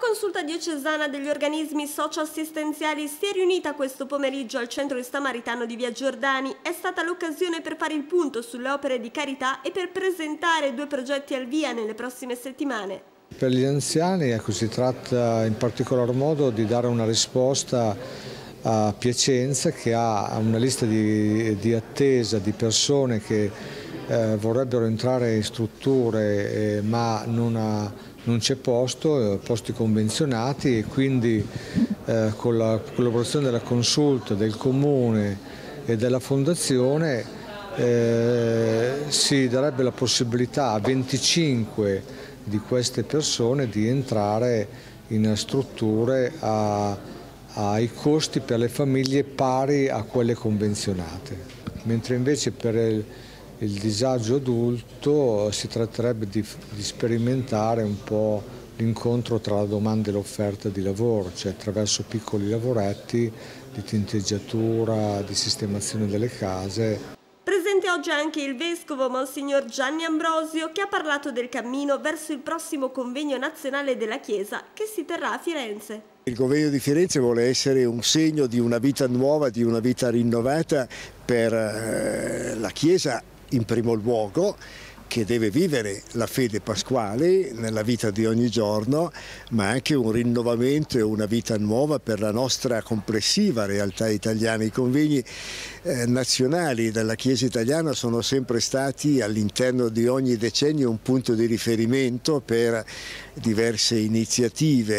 La consulta diocesana degli organismi socioassistenziali si è riunita questo pomeriggio al centro samaritano di Via Giordani. È stata l'occasione per fare il punto sulle opere di carità e per presentare due progetti al via nelle prossime settimane. Per gli anziani ecco, si tratta in particolar modo di dare una risposta a Piacenza che ha una lista di, di attesa di persone che eh, vorrebbero entrare in strutture eh, ma non non c'è posto, eh, posti convenzionati e quindi eh, con la collaborazione della consulta, del comune e della fondazione eh, si darebbe la possibilità a 25 di queste persone di entrare in strutture a, ai costi per le famiglie pari a quelle convenzionate, mentre invece per il, il disagio adulto si tratterebbe di, di sperimentare un po' l'incontro tra la domanda e l'offerta di lavoro, cioè attraverso piccoli lavoretti di tinteggiatura, di sistemazione delle case. Presente oggi anche il vescovo Monsignor Gianni Ambrosio che ha parlato del cammino verso il prossimo convegno nazionale della Chiesa che si terrà a Firenze. Il convegno di Firenze vuole essere un segno di una vita nuova, di una vita rinnovata per eh, la Chiesa in primo luogo che deve vivere la fede pasquale nella vita di ogni giorno, ma anche un rinnovamento e una vita nuova per la nostra complessiva realtà italiana. I convegni eh, nazionali della Chiesa italiana sono sempre stati all'interno di ogni decennio un punto di riferimento per diverse iniziative.